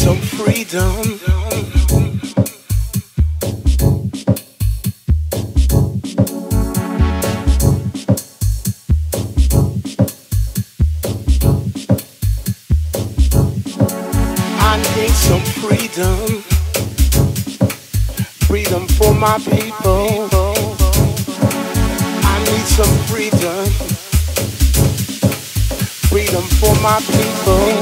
some freedom. I need some freedom, freedom for my people. I need some freedom, freedom for my people.